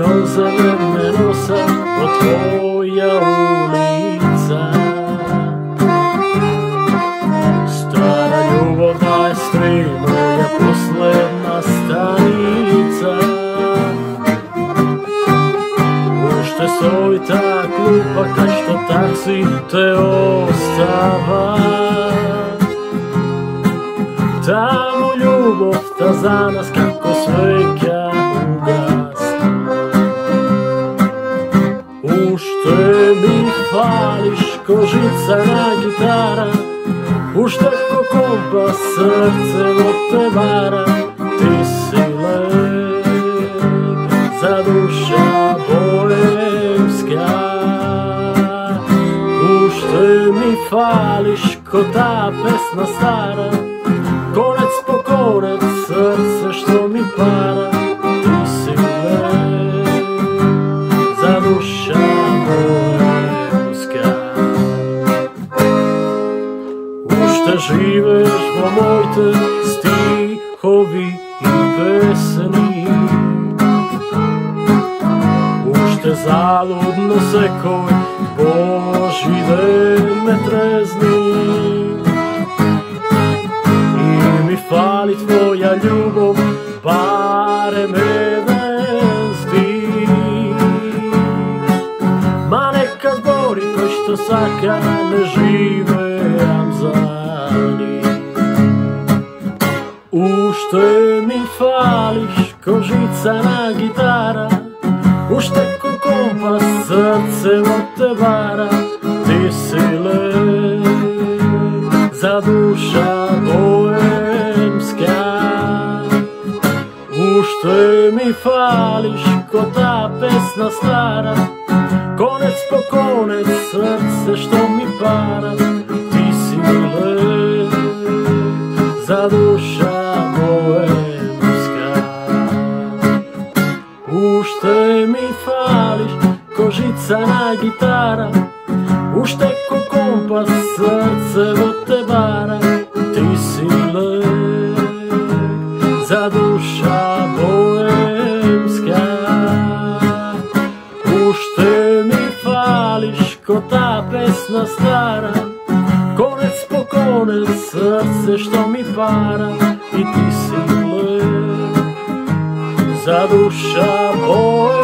Минуса, минуса, от твоя улиця. Старою вона стримує послена столиця. Уж ты стой так глупо, что такси ты остава. Там любовь та за нас, как усвыкя. палиш, кожицана гітара, уж так кокомба срце от товара, ти сила за душа боєвська. Уж ти ми фалиш, кота песна стара, конець по конець серце, що ми пара. Mojte stihovi i pesni Ušte zaludno se koj Boži me trezni. I mi fali tvoja ljubav barem jedan stih Ma neka zbori ko što saka ne žive amzani Ušte mi fališ na gitara. Ušte ko kompas srce od te vara. Ti si lek za duša boemska Ušte mi fališ ko ta pesna stara. Konec po konec srce što mi para fališ ko žica na gitara. Ušte ko kompas srce od te bara. Ti si lek za duša boemska Ušte mi fališ ko ta pesna stara? Konec po konec srce što mi para. I ti si lek za duša boemska